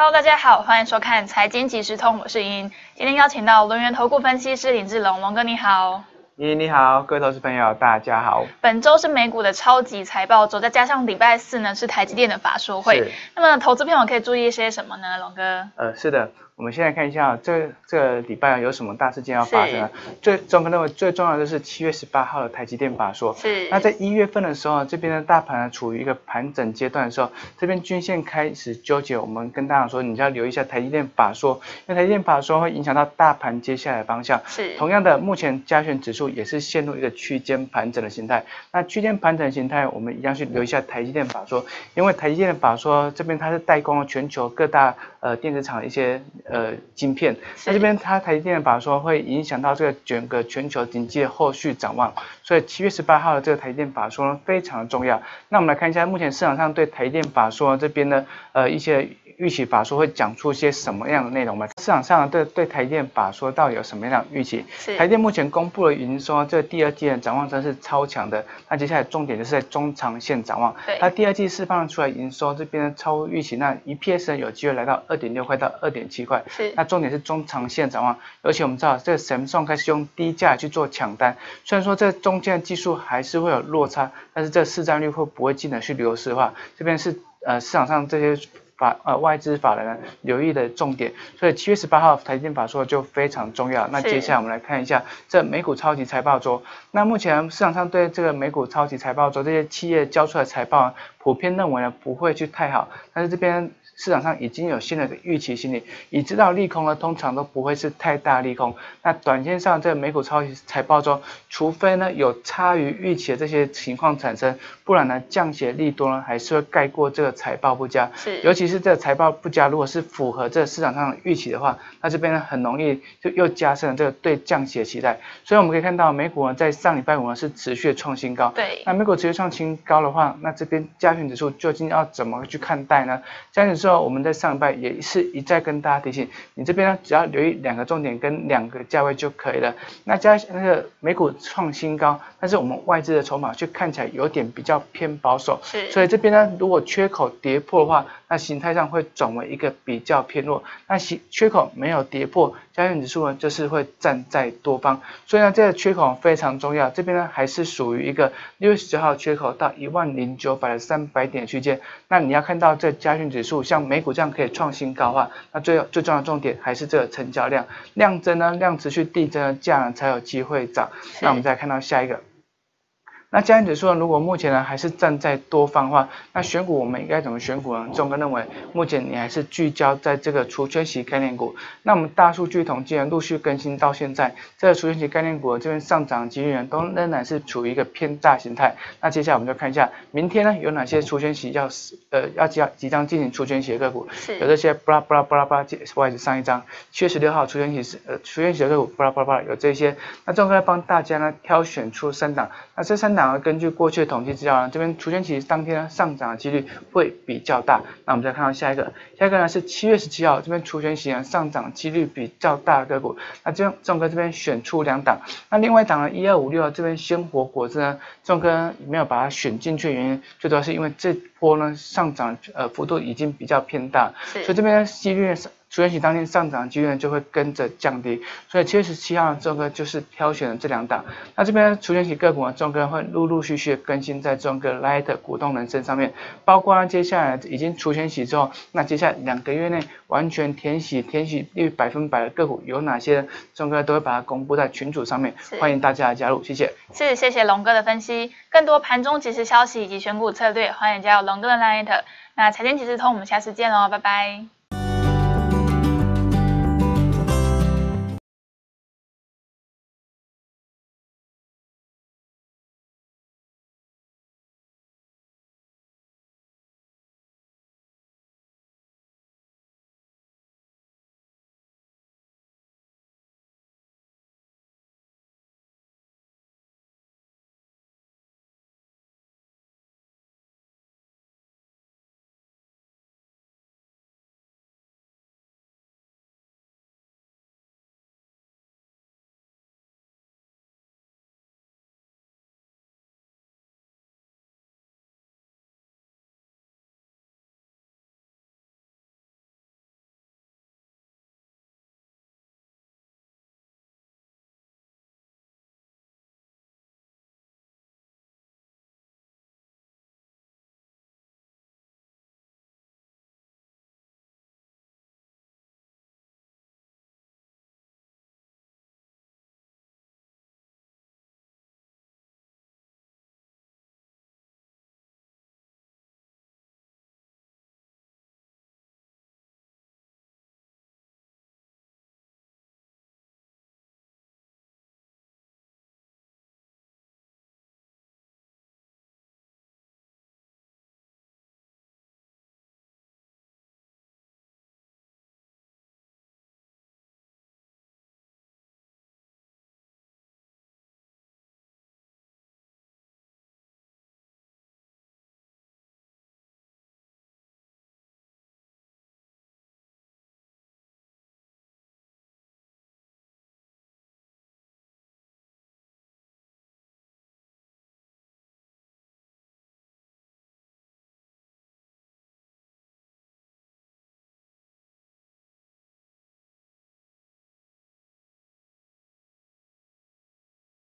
Hello，大家好，欢迎收看财经即时通，我是英。今天邀请到轮源投顾分析师林志龙，龙哥你好。你你好，各位投资朋友，大家好。本周是美股的超级财报周，再加上礼拜四呢是台积电的法说会，那么投资朋友可以注意一些什么呢？龙哥？呃，是的。我们现在看一下这这个礼拜有什么大事件要发生？最综合认为最重要的是七月十八号的台积电法说。是。那在一月份的时候，这边的大盘处于一个盘整阶段的时候，这边均线开始纠结。我们跟大家说，你要留意一下台积电法说，因为台积电法说会影响到大盘接下来的方向。是。同样的，目前加权指数也是陷入一个区间盘整的形态。那区间盘整形态，我们一样去留意一下台积电法说，因为台积电的法说这边它是代工了全球各大呃电子厂的一些呃晶片。那这边它台积电法说会影响到这个整个全球经济的后续展望，所以七月十八号的这个台积电法说呢非常的重要。那我们来看一下目前市场上对台积电法说这边的呃一些预期法说会讲出一些什么样的内容吗？市场上对对台积电法说到底有什么样的预期？台积电目前公布了营收，这第二季的展望真是超强的。那接下来重点就是在中长线展望，它第二季释放出来营收这边超预期，那 EPS 有机会来到二点六块到二点七块。是，那重点是。中长线展望，而且我们知道这个 Samsung 开始用低价去做抢单，虽然说这中间的技术还是会有落差，但是这市占率会不会进而去流失的话，这边是呃市场上这些法呃外资法人留意的重点，所以七月十八号台积电法说就非常重要。那接下来我们来看一下这美股超级财报周，那目前市场上对这个美股超级财报周这些企业交出来财报，普遍认为呢不会去太好，但是这边。市场上已经有新的预期心理，已知道利空呢，通常都不会是太大利空。那短线上这个美股超级财报中，除非呢有差于预期的这些情况产生，不然呢降息利多呢还是会盖过这个财报不佳。是，尤其是这个财报不佳，如果是符合这个市场上的预期的话，那这边呢很容易就又加深了这个对降息的期待。所以我们可以看到美股呢在上礼拜五呢是持续创新高。对。那美股持续创新高的话，那这边加权指数究竟要怎么去看待呢？加权指数。我们在上一拜也是一再跟大家提醒，你这边呢只要留意两个重点跟两个价位就可以了。那加那个美股创新高，但是我们外资的筹码却看起来有点比较偏保守，所以这边呢，如果缺口跌破的话，那形态上会转为一个比较偏弱。那形缺口没有跌破，加权指数呢就是会站在多方。所以呢，这个缺口非常重要。这边呢还是属于一个六月十九号缺口到一万零九百的三百点区间。那你要看到这加权指数像美股这样可以创新高的话，那最最重要的重点还是这个成交量量增呢，量持续递增，这样才有机会涨。那我们再看到下一个。那加权指数呢？如果目前呢还是站在多方的话，那选股我们应该怎么选股呢？钟哥认为，目前你还是聚焦在这个除权息概念股。那我们大数据统计呢，陆续更新到现在，这个除权息概念股这边上涨几率呢，都仍然是处于一个偏大形态。那接下来我们就看一下，明天呢有哪些除权息要呃要即即将进行除权息的个股？是。有这些布拉布拉布拉布拉，外上一张七月十六号除权息是呃除权息的个股布拉布拉布拉有这些。那钟哥帮大家呢挑选出三档，那这三。然后根据过去的统计资料呢，这边除权期当天上涨的几率会比较大。那我们再看到下一个，下一个呢是七月十七号这边除权期呢上涨几率比较大的个股。那这样钟哥这边选出两档，那另外一档呢一二五六这边鲜活果汁呢，众哥没有把它选进去的原因，最主要是因为这波呢上涨呃幅度已经比较偏大，所以这边几率上。除权息当天上涨几率呢就会跟着降低，所以七月十七号钟哥就是挑选了这两档。那这边除权息个股呢，钟哥会陆陆续续更新在钟哥 Light 股东人生上面，包括接下来已经除权息之后，那接下来两个月内完全填息填息率百分百的个股有哪些，钟哥都会把它公布在群组上面，欢迎大家加入，谢谢。是，谢谢龙哥的分析，更多盘中即时消息以及选股策略，欢迎加入龙哥的 Light。那财经即时通，我们下次见喽，拜拜。